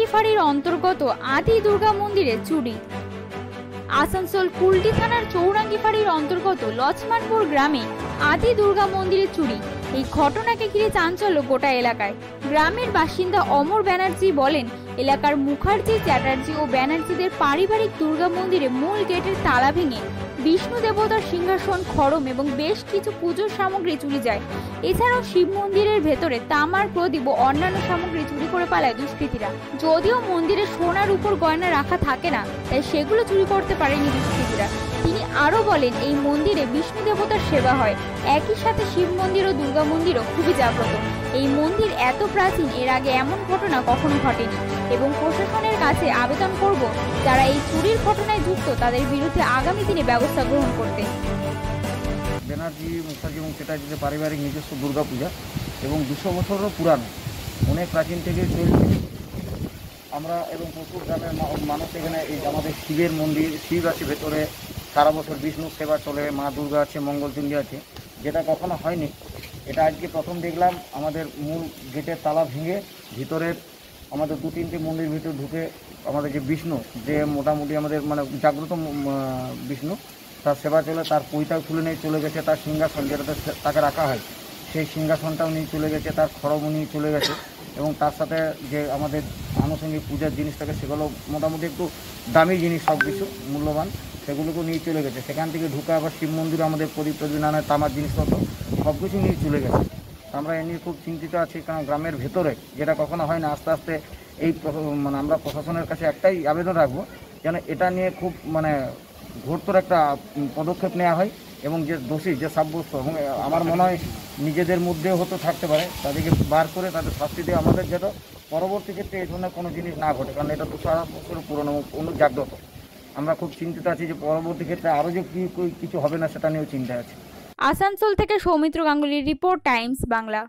চৌরাঙ্গি ফাঁড়ির অন্তর্গত আদি দুর্গা মন্দিরে চুরি। আসানসোল কুলটি থানার চৌরাঙ্গি ফাঁড়ির অন্তর্গত লক্ষ্মণপুর গ্রামে আদি দুর্গা মন্দিরে চুরি। এই ঘটনাকে ঘিরে চাঞ্চল্য গোটা এলাকায়। গ্রামের বাসিন্দা অমর ব্যানার্জি বলেন, এলাকার মুখার্জি চ্যাটার্জি ও ব্যানার্জিদের পারিবারিক দুর্গা মন্দিরে মূল গেটের তালা ভেঙে বিষ্ণু দেবতার সিংহাসন, খড়ম এবং বেশ কিছু পুজোর সামগ্রী চুরি যায়। এছাড়াও শিব মন্দিরের ভেতরে তামার প্রদীপ ও অন্যান্য সামগ্রী চুরি করে পালায় দুষ্কৃতীরা। যদিও মন্দিরে সোনার উপর গয়না রাখা থাকে না, তাই সেগুলো চুরি করতে পারেনি দুষ্কৃতীরা। তিনি আরও বলেন, এই মন্দিরে বিষ্ণু দেবতার সেবা হয়। একই সাথে শিব মন্দির ও দুর্গা মন্দিরও খুবই জাগ্রত। এই মন্দির এত প্রাচীন, এর আগে এমন ঘটনা কখনো ঘটেনি। এবং প্রশাসনের কাছে আবেদন করব, যারা এই চুরির ঘটনায় যুক্ত, তাদের বিরুদ্ধে আগামী দিনে ব্যবস্থা গ্রহণ করতে। ব্যানার্জি মুখার্জি এবং চ্যাটার্জিদের পারিবারিক নিজস্ব দুর্গাপূজা এবং দুশো বছরেরও পুরানো, অনেক প্রাচীন থেকে চলছে। আমরা এবং প্রচুর গ্রামের মানুষ এখানে এই আমাদের শিবের মন্দির, শিব আছে ভেতরে সারা বছর বিষ্ণু সেবা চলে, মা দুর্গা আছে মঙ্গলচণ্ডী আছে। যেটা কখনো হয়নি। এটা আজকে প্রথম দেখলাম, আমাদের মূল গেটের তালা ভেঙে ভিতরের আমাদের দু তিনটে মন্দির ভিতরে ঢুকে আমাদের যে বিষ্ণু, যে মোটামুটি আমাদের মানে জাগ্রত বিষ্ণু, তার সেবা চলে, তার পৈতাও তুলে নিয়ে চলে গেছে, তার সিংহাসন যেটাতে তাকে রাখা হয়, সেই সিংহাসনটাও নিয়ে চলে গেছে, তার খড়মও নিয়ে চলে গেছে এবং তার সাথে যে আমাদের আনুষঙ্গিক পূজার জিনিস থাকে সেগুলো মোটামুটি একটু দামি জিনিস সব কিছু মূল্যবান। সেগুলোকেও নিয়ে চলে গেছে। সেখান থেকে ঢুকে আবার শিব মন্দিরে আমাদের প্রদীপ নানা তামার জিনিসপত্র সব কিছু নিয়ে চলে গেছে। আমরা এ নিয়ে খুব চিন্তিত আছি, কারণ গ্রামের ভেতরে, যেটা কখনো হয় না, আস্তে আস্তে এই মানে আমরা প্রশাসনের কাছে একটাই আবেদন রাখব, যেন এটা নিয়ে খুব মানে ঘোরতর একটা পদক্ষেপ নেওয়া হয় এবং যে দোষী, যে সাব্যস্ত, এবং আমার মনে হয় নিজেদের মধ্যেও হতে থাকতে পারে, তাদেরকে বার করে তাদের শাস্তি দিয়ে আমাদের যেন পরবর্তী ক্ষেত্রে এই ধরনের কোনো জিনিস না ঘটে, কারণ এটা দুশো আড়াই বছরের পুরনো এবং অনু, জাগ্রত। আমরা খুব চিন্তিত আছি যে পরবর্তী ক্ষেত্রে আরও যে কিছু হবে না, সেটা নিয়েও চিন্তা আছে। আসানসোল থেকে সৌমিত্র গাঙ্গুলির রিপোর্ট টাইমস বাংলা।